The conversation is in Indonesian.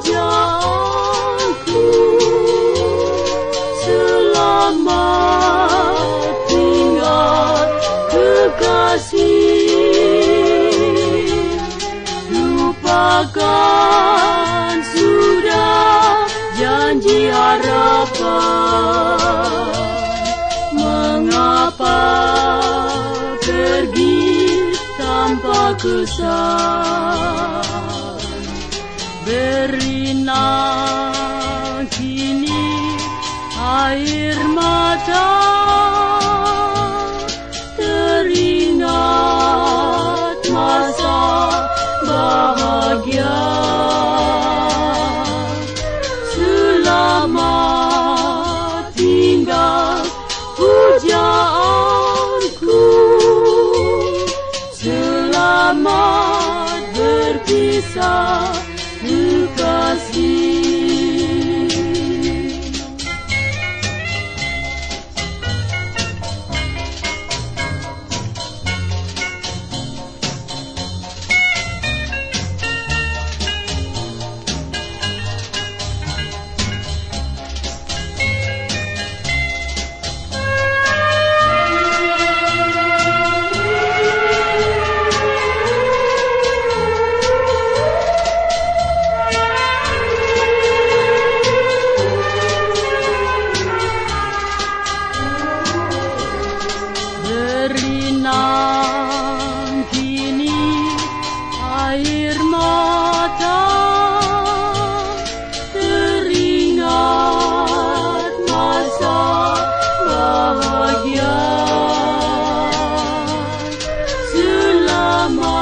wajahku Selamat tinggal kekasih Lupakan sudah janji harapan. Mengapa pergi tanpa kesal Berinang kini air mata Teringat masa bahagia amor.